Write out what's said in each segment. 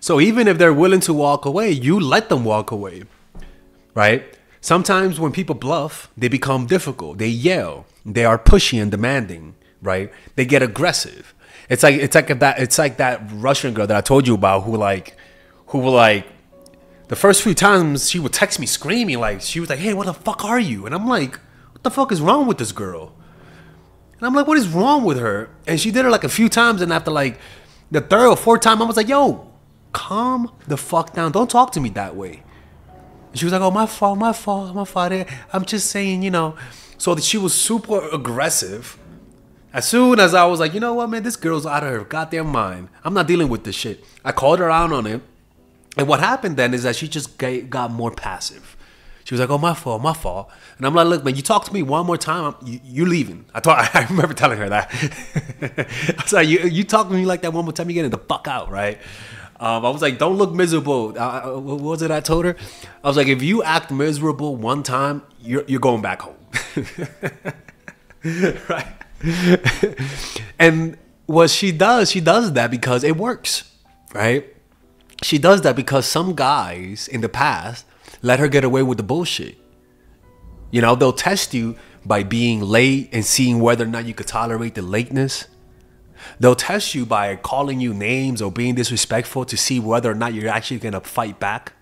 So even if they're willing to walk away, you let them walk away. Right? Sometimes when people bluff, they become difficult. They yell. They are pushy and demanding, right? They get aggressive. It's like it's like that it's like that Russian girl that I told you about who like who will like the first few times she would text me screaming like she was like, "Hey, what the fuck are you?" And I'm like, "What the fuck is wrong with this girl?" And I'm like, "What is wrong with her?" And she did it like a few times, and after like the third or fourth time, I was like, "Yo, calm the fuck down. Don't talk to me that way." She was like, "Oh, my fault, my fault, my fault. I'm just saying, you know." So she was super aggressive. As soon as I was like, you know what, man, this girl's out of her goddamn mind. I'm not dealing with this shit. I called her out on it. And what happened then is that she just got more passive. She was like, "Oh, my fault, my fault," and I'm like, "Look, man, you talk to me one more time, I'm, you, you leaving." I thought I remember telling her that. I was like, "You you talk to me like that one more time, you're getting the fuck out, right?" Um, I was like, "Don't look miserable." Uh, what was it I told her? I was like, "If you act miserable one time, you're you're going back home." right? and what she does, she does that because it works, right? She does that because some guys in the past let her get away with the bullshit. You know, they'll test you by being late and seeing whether or not you could tolerate the lateness. They'll test you by calling you names or being disrespectful to see whether or not you're actually going to fight back.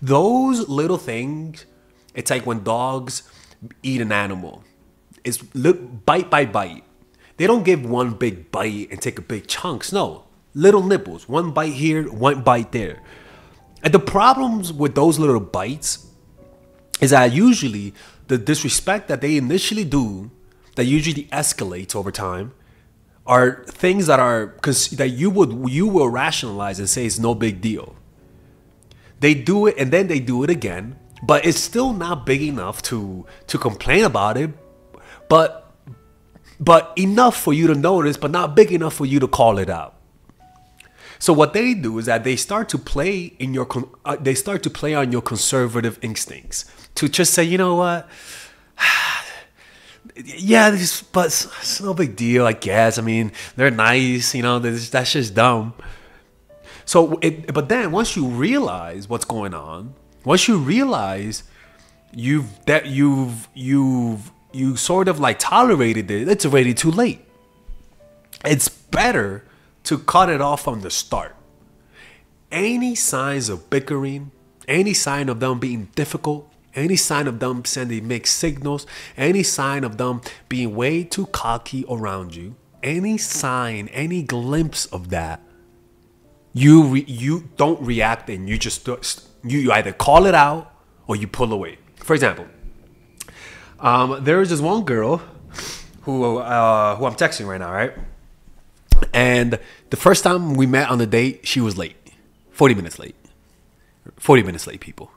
Those little things, it's like when dogs eat an animal. It's bite by bite. They don't give one big bite and take a big chunks. No, little nibbles. One bite here, one bite there. And the problems with those little bites is that usually the disrespect that they initially do, that usually escalates over time, are things that are because that you would you will rationalize and say it's no big deal. They do it and then they do it again, but it's still not big enough to to complain about it, but but enough for you to notice, but not big enough for you to call it out. So what they do is that they start to play in your uh, they start to play on your conservative instincts to just say, you know what, yeah, this, but it's, no big deal, I guess. I mean, they're nice, you know, that's just dumb. So, it, but then once you realize what's going on, once you realize you've that you've you've you sort of like tolerated it, it's already too late. It's better to cut it off from the start. Any signs of bickering, any sign of them being difficult, any sign of them sending mixed signals, any sign of them being way too cocky around you, any sign, any glimpse of that, you re- you don't react and you just you, you either call it out or you pull away. For example, um, there is this one girl who uh, who I'm texting right now, right? And the first time we met on the date, she was late, forty minutes late, forty minutes late, people.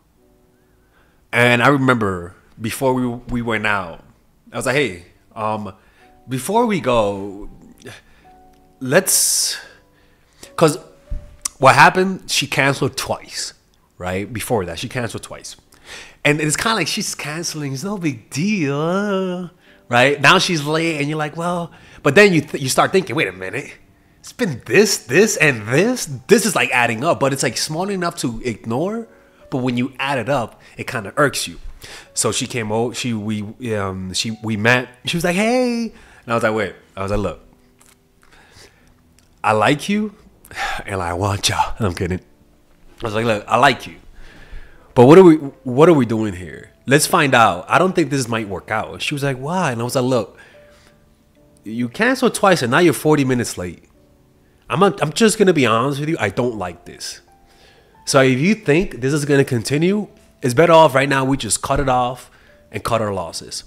And I remember before we we went out, I was like, hey, um, before we go, let's, cause what happened? She canceled twice, right? Before that, she canceled twice, and it's kind of like she's canceling. It's no big deal, right? Now she's late, and you're like, well, but then you th- you start thinking, wait a minute. It's been this, this, and this. This is like adding up, but it's like small enough to ignore. But when you add it up, it kind of irks you. So she came over. She we um she we met. She was like, hey, and I was like, wait. I was like, look, I like you, and I want y'all." I'm kidding. I was like, look, I like you, but what are we what are we doing here? Let's find out. I don't think this might work out. She was like, why? And I was like, look, you canceled twice, and now you're 40 minutes late. I'm I'm just gonna be honest with you. I don't like this. So if you think this is gonna continue, it's better off right now we just cut it off and cut our losses.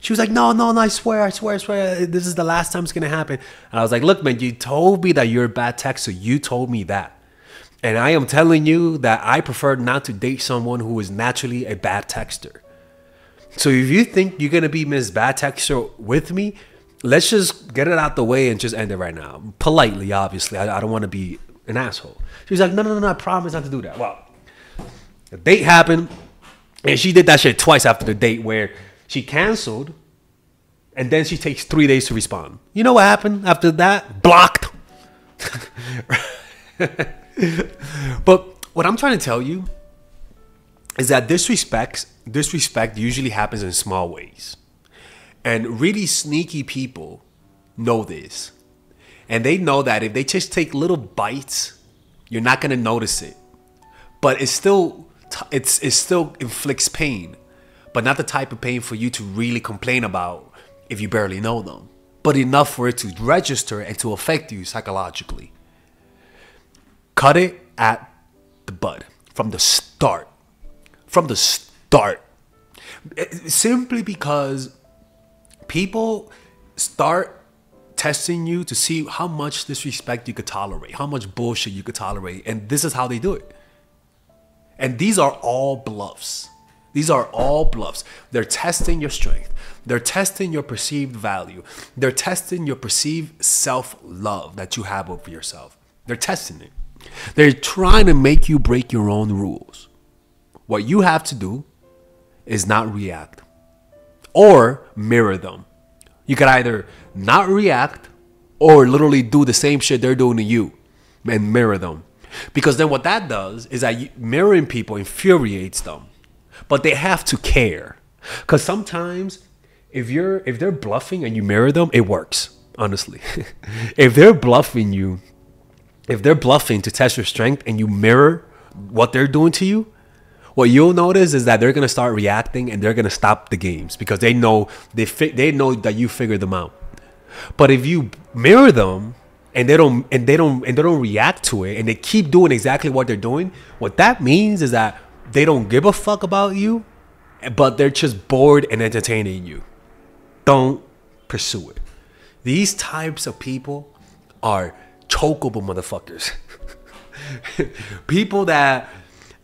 She was like, no, no, no, I swear, I swear, I swear, this is the last time it's gonna happen. And I was like, look, man, you told me that you're a bad texter. You told me that. And I am telling you that I prefer not to date someone who is naturally a bad texter. So if you think you're gonna be Miss Bad Texter with me, let's just get it out the way and just end it right now. Politely, obviously. I, I don't want to be an asshole. She was like, no, no, no, no, I promise not to do that. Well, the date happened, and she did that shit twice after the date where she canceled, and then she takes three days to respond. You know what happened after that? Blocked. but what I'm trying to tell you is that disrespect disrespect usually happens in small ways. And really sneaky people know this. And they know that if they just take little bites, you're not going to notice it. But it's still it's it still inflicts pain, but not the type of pain for you to really complain about if you barely know them, but enough for it to register and to affect you psychologically. Cut it at the bud from the start. From the start. Simply because people start testing you to see how much disrespect you could tolerate, how much bullshit you could tolerate, and this is how they do it. And these are all bluffs. These are all bluffs. They're testing your strength. They're testing your perceived value. They're testing your perceived self love that you have over yourself. They're testing it. They're trying to make you break your own rules. What you have to do is not react or mirror them. You could either not react or literally do the same shit they're doing to you and mirror them. Because then what that does is that mirroring people infuriates them. But they have to care. Cuz sometimes if you're if they're bluffing and you mirror them, it works, honestly. if they're bluffing you, if they're bluffing to test your strength and you mirror what they're doing to you, what you'll notice is that they're gonna start reacting and they're gonna stop the games because they know they fi- they know that you figured them out. But if you mirror them and they don't and they don't and they don't react to it and they keep doing exactly what they're doing, what that means is that they don't give a fuck about you, but they're just bored and entertaining you. Don't pursue it. These types of people are chokeable motherfuckers. people that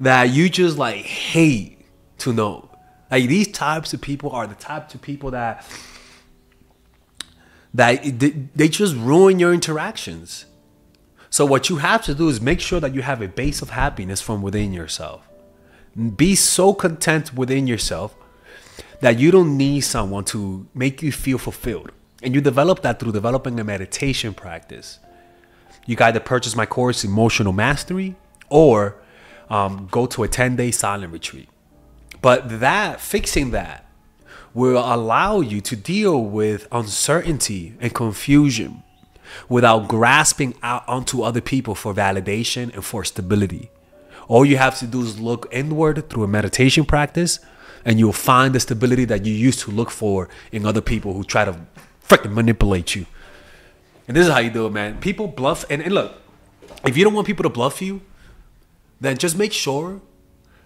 that you just like hate to know. Like these types of people are the types of people that that they just ruin your interactions. So what you have to do is make sure that you have a base of happiness from within yourself. Be so content within yourself that you don't need someone to make you feel fulfilled. And you develop that through developing a meditation practice. You can either purchase my course, Emotional Mastery, or um, go to a 10 day silent retreat. But that, fixing that, will allow you to deal with uncertainty and confusion without grasping out onto other people for validation and for stability. All you have to do is look inward through a meditation practice, and you'll find the stability that you used to look for in other people who try to freaking manipulate you. And this is how you do it, man. People bluff, and, and look, if you don't want people to bluff you, then just make sure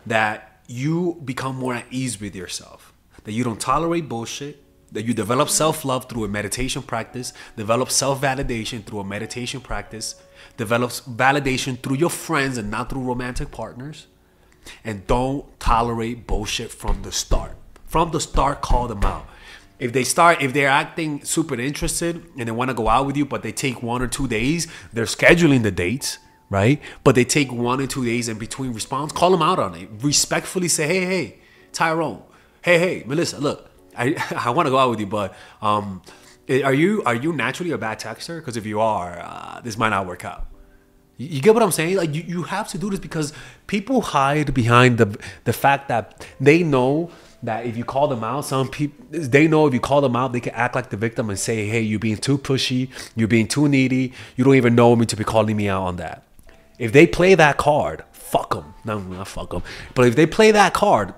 that you become more at ease with yourself that you don't tolerate bullshit, that you develop self love through a meditation practice, develop self validation through a meditation practice, develop validation through your friends and not through romantic partners, and don't tolerate bullshit from the start. From the start, call them out. If they start, if they're acting super interested and they want to go out with you, but they take one or two days, they're scheduling the dates, right? But they take one or two days in between response, call them out on it. Respectfully say, hey, hey, Tyrone, hey, hey, Melissa, look, I I want to go out with you, but um, are you are you naturally a bad texter? Because if you are, uh, this might not work out. You, you get what I'm saying? Like you, you have to do this because people hide behind the the fact that they know that if you call them out, some people they know if you call them out, they can act like the victim and say, "Hey, you're being too pushy, you're being too needy, you don't even know me to be calling me out on that." If they play that card, fuck them. No, not fuck them. But if they play that card,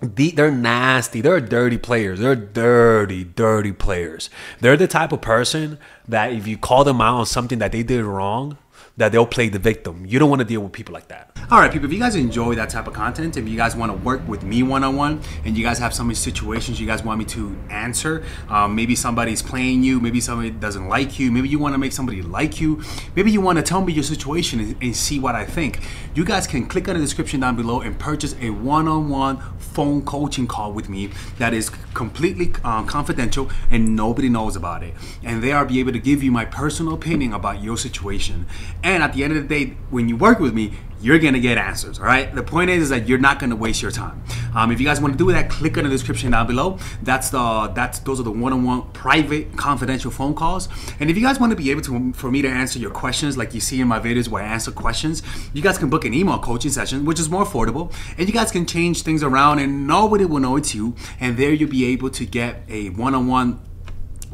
they're nasty. They're dirty players. They're dirty, dirty players. They're the type of person that if you call them out on something that they did wrong, that they'll play the victim. You don't want to deal with people like that. All right, people, if you guys enjoy that type of content, if you guys want to work with me one on one, and you guys have some situations you guys want me to answer, um, maybe somebody's playing you, maybe somebody doesn't like you, maybe you want to make somebody like you, maybe you want to tell me your situation and, and see what I think, you guys can click on the description down below and purchase a one on one phone coaching call with me that is completely uh, confidential and nobody knows about it. And there I'll be able to give you my personal opinion about your situation. And at the end of the day, when you work with me, you're gonna get answers. All right. The point is, is that you're not gonna waste your time. Um, if you guys want to do that, click on the description down below. That's the that's those are the one-on-one private confidential phone calls. And if you guys want to be able to for me to answer your questions, like you see in my videos where I answer questions, you guys can book an email coaching session, which is more affordable, and you guys can change things around, and nobody will know it's you. And there you'll be able to get a one-on-one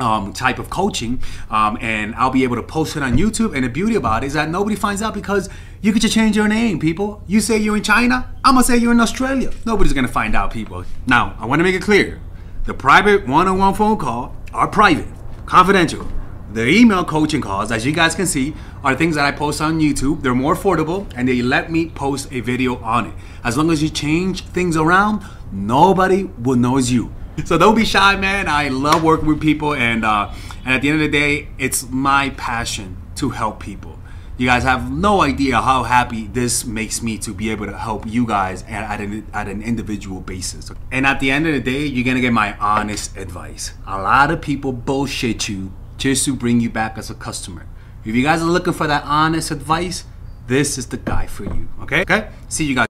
um, type of coaching, um, and I'll be able to post it on YouTube. And the beauty about it is that nobody finds out because you could just change your name, people. You say you're in China, I'm gonna say you're in Australia. Nobody's gonna find out, people. Now, I wanna make it clear the private one on one phone call are private, confidential. The email coaching calls, as you guys can see, are things that I post on YouTube. They're more affordable and they let me post a video on it. As long as you change things around, nobody will know it's you. So don't be shy, man. I love working with people, and uh, and at the end of the day, it's my passion to help people. You guys have no idea how happy this makes me to be able to help you guys at, at, an, at an individual basis. And at the end of the day, you're gonna get my honest advice. A lot of people bullshit you just to bring you back as a customer. If you guys are looking for that honest advice, this is the guy for you. Okay? Okay? See you guys.